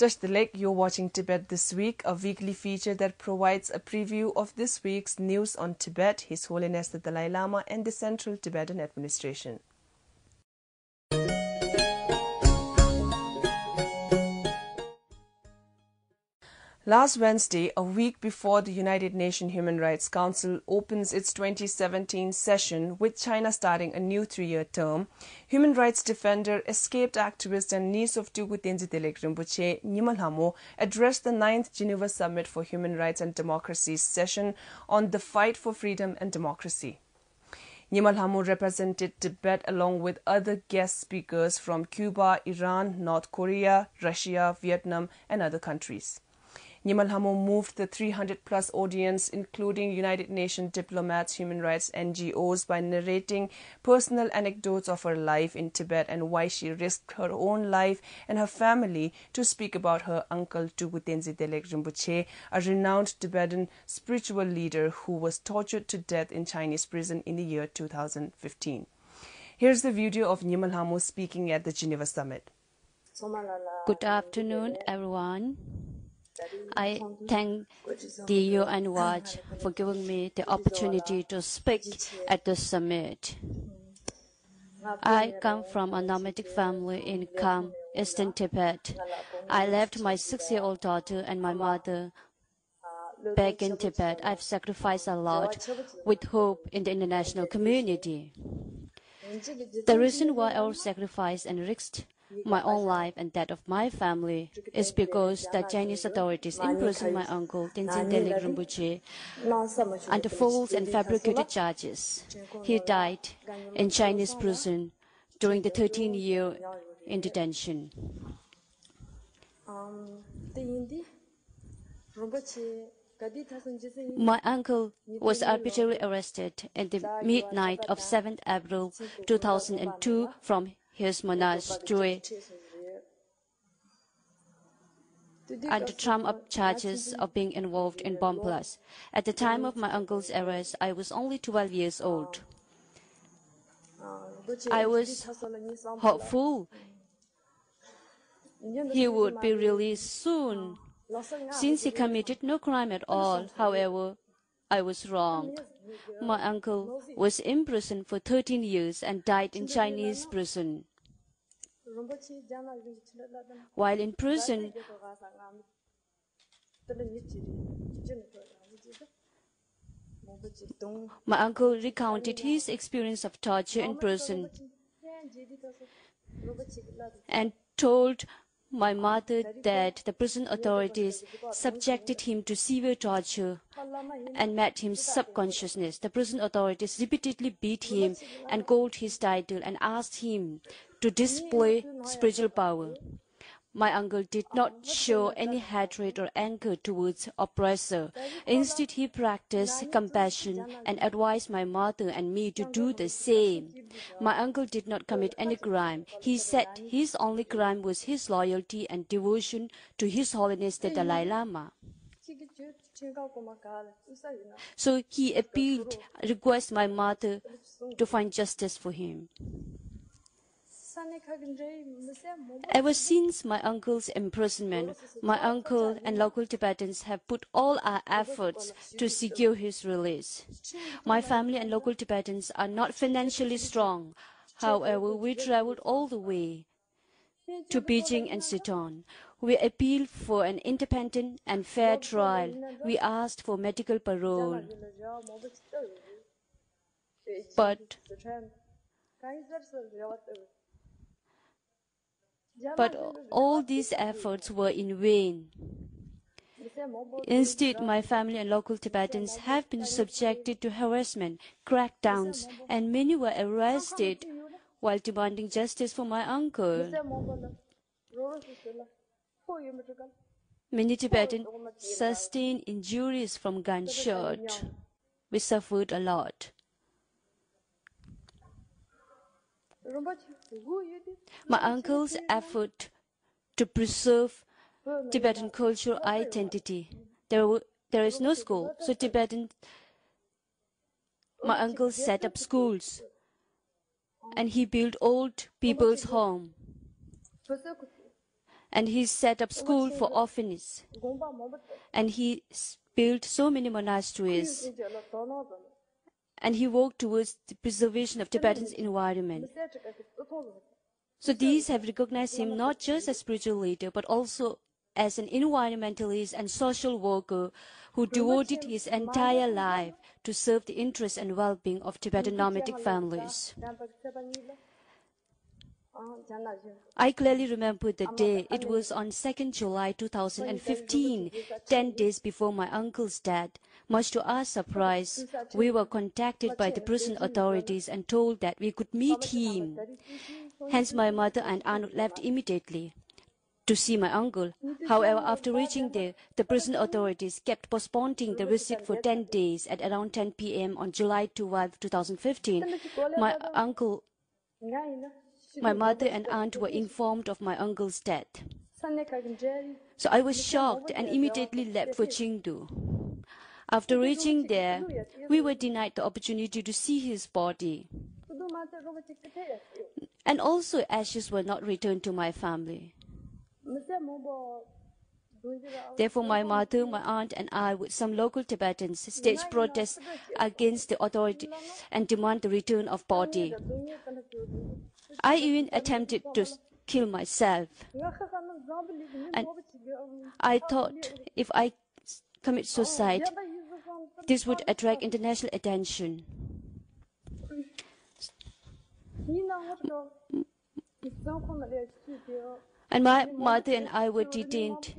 Tashi Delek, you're watching Tibet This Week, a weekly feature that provides a preview of this week's news on Tibet, His Holiness the Dalai Lama, and the Central Tibetan Administration. Last Wednesday, a week before the United Nations Human Rights Council opens its 2017 session, with China starting a new three year term, human rights defender, escaped activist, and niece of Tulku Tenzin Delek Rinpoche, addressed the 9th Geneva Summit for Human Rights and Democracy session on the fight for freedom and democracy. Nyima Lhamo represented Tibet along with other guest speakers from Cuba, Iran, North Korea, Russia, Vietnam, and other countries. Nyima Lhamo moved the 300 plus audience, including United Nations diplomats, human rights NGOs, by narrating personal anecdotes of her life in Tibet and why she risked her own life and her family to speak about her uncle Tulku Tenzin Delek Rinpoche, a renowned Tibetan spiritual leader who was tortured to death in Chinese prison in the year 2015. Here's the video of Nyima Lhamo speaking at the Geneva Summit. Good afternoon, everyone. I thank the UN Watch for giving me the opportunity to speak at the summit. I come from a nomadic family in Kham, Eastern Tibet. I left my six-year-old daughter and my mother back in Tibet. I've sacrificed a lot with hope in the international community. The reason why I sacrificed and risked my own life and that of my family is because the Chinese authorities imprisoned my uncle Tenzin Delek Rinpoche under false and fabricated charges. He died in Chinese prison during the 13 year in detention. My uncle was arbitrarily arrested in the midnight of 7th April 2002 from his monastery under trump up charges of being involved in bomb blast. At the time of my uncle's arrest, I was only 12 years old. I was hopeful he would be released soon, since he committed no crime at all. However, I was wrong. My uncle was imprisoned for 13 years and died in Chinese prison. While in prison, my uncle recounted his experience of torture in prison and told my mother that the prison authorities subjected him to severe torture and made him subconsciousness. The prison authorities repeatedly beat him and called his title and asked him to display spiritual power. My uncle did not show any hatred or anger towards oppressor. Instead, he practiced compassion and advised my mother and me to do the same. My uncle did not commit any crime. He said his only crime was his loyalty and devotion to His Holiness the Dalai Lama. So he appealed, requested my mother to find justice for him. Ever since my uncle's imprisonment, my uncle and local Tibetans have put all our efforts to secure his release. My family and local Tibetans are not financially strong. However, we traveled all the way to Beijing and Siton. We appealed for an independent and fair trial. We asked for medical parole. But but all these efforts were in vain. Instead, my family and local Tibetans have been subjected to harassment, crackdowns, and many were arrested while demanding justice for my uncle. Many Tibetans sustained injuries from gunshot. We suffered a lot. My uncle's effort to preserve Tibetan cultural identity. There, there is no school, so Tibetan. My uncle set up schools, and he built old people's home. And he set up school for orphans. And he built so many monasteries. And he worked towards the preservation of Tibetan's environment. So these have recognized him not just as spiritual leader, but also as an environmentalist and social worker who devoted his entire life to serve the interests and well-being of Tibetan nomadic families. I clearly remember the day. It was on 2nd July 2015, 10 days before my uncle's death. Much to our surprise, we were contacted by the prison authorities and told that we could meet him. Hence, my mother and aunt left immediately to see my uncle. However, after reaching there, the prison authorities kept postponing the visit for 10 days at around 10 p.m. on July 12, 2015. My uncle my mother and aunt were informed of my uncle's death. So I was shocked and immediately left for Chengdu. After reaching there, we were denied the opportunity to see his body. And also ashes were not returned to my family. Therefore, my mother, my aunt, and I, with some local Tibetans, staged protests against the authority and demand the return of body. I even attempted to kill myself. And I thought if I commit suicide, this would attract international attention. And my mother and I were detained.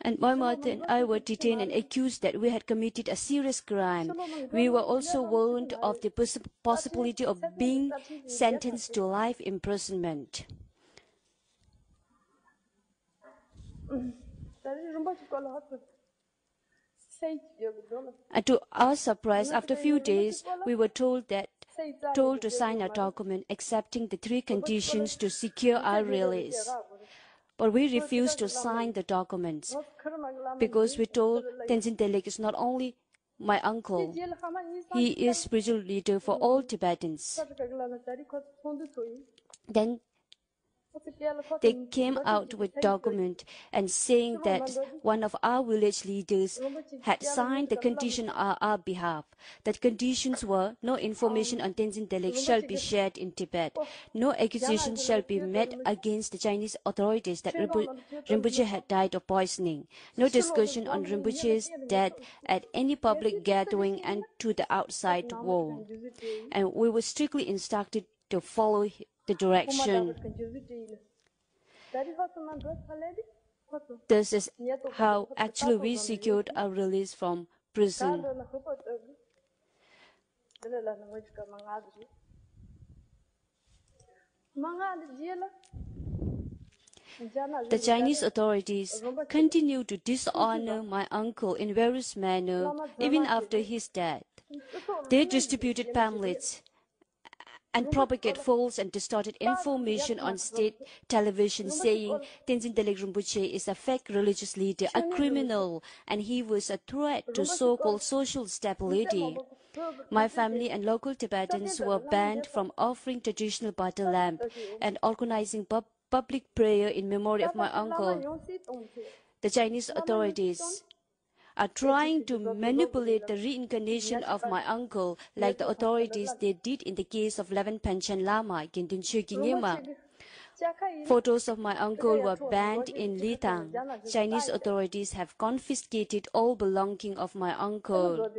And my mother and I were detained and accused that we had committed a serious crime. We were also warned of the poss possibility of being sentenced to life imprisonment. And to our surprise, after a few days, we were told that told to sign a document accepting the three conditions to secure our release. But we refused to sign the documents because we told Tenzin Delek is not only my uncle, he is spiritual leader for all Tibetans. Then they came out with document and saying that one of our village leaders had signed the condition on our behalf. That conditions were no information on Tenzin Delek shall be shared in Tibet. No accusation shall be made against the Chinese authorities that Rinpoche had died of poisoning. No discussion on Rinpoche's death at any public gathering and to the outside world. And we were strictly instructed to follow the direction. This is how actually we secured our release from prison. The Chinese authorities continue to dishonor my uncle in various manners even after his death. They distributed pamphlets and propagate false and distorted information on state television saying Tenzin Delek Rinpoche is a fake religious leader, a criminal, and he was a threat to so-called social stability. My family and local Tibetans were banned from offering traditional butter lamp and organizing pub public prayer in memory of my uncle. The Chinese authorities are trying to manipulate the reincarnation of my uncle like the authorities they did in the case of Levan Panchen Lama Gedhun Choekyi Nyima. Photos of my uncle were banned in Litang. Chinese authorities have confiscated all belonging of my uncle.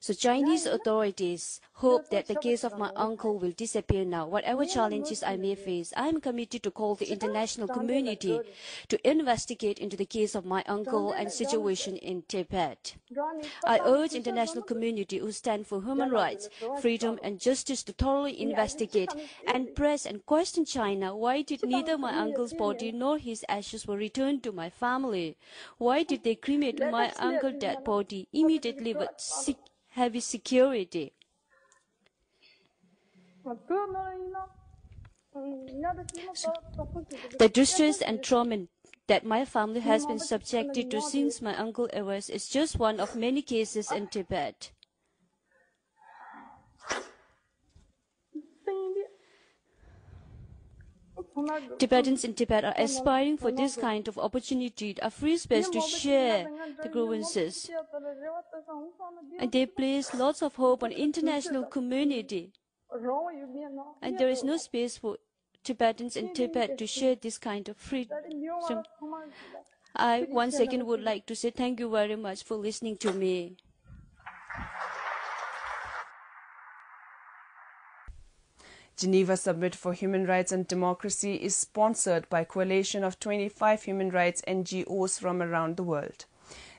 So Chinese authorities hope that the case of my uncle will disappear now. Whatever challenges I may face, I am committed to call the international community to investigate into the case of my uncle and situation in Tibet. I urge international community who stand for human rights, freedom and justice to thoroughly investigate and press and question China. Why did neither my uncle's body nor his ashes were returned to my family? Why did they cremate my my uncle's dead body immediately with heavy security. The distress and trauma that my family has been subjected to since my uncle arrest is just one of many cases in Tibet. Tibetans in Tibet are aspiring for this kind of opportunity, a free space to share the grievances. And they place lots of hope on international community. And there is no space for Tibetans in Tibet to share this kind of freedom. I once again would like to say thank you very much for listening to me. Geneva Summit for Human Rights and Democracy is sponsored by a coalition of 25 human rights NGOs from around the world.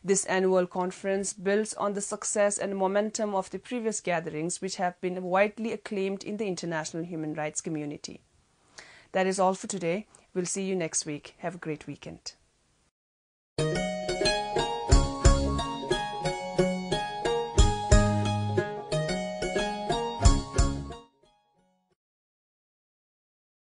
This annual conference builds on the success and momentum of the previous gatherings, which have been widely acclaimed in the international human rights community. That is all for today. We'll see you next week. Have a great weekend.